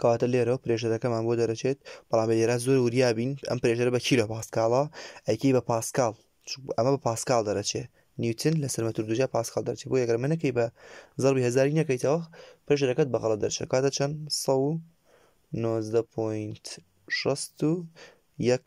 کەواتە لێرەوە پرێژەرەکەمان بۆ دەرەچێت بەڵام لێرا زۆر وریا بین ئەم پرێژەر بە کیلە پاسکاڵە ئەکی بە پاسکال ئەمە بە پاسکال دەرەچێ نیوتن لە سەرمەتر دوجا پاسکال دەرچێ بۆ یەگەر منەکەی بە زەڵبی هزاری نەکەیتەوە پرێژەرەکەت بەغڵە دەرچێ کاتە چەند سە و نۆزدە پوینت شەست و یەک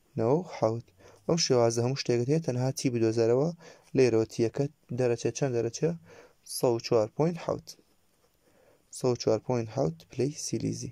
نۆ و حەوت ئەو شێوازە هەموو شتێکت هەیە تەنها تی بدۆزەرەوە لێرەوە تیەکەت دەرەچێت چەند دەرەچێ سە و چوار پۆین حەوت سە و چوار پۆین حەوت پلەی سیلیزی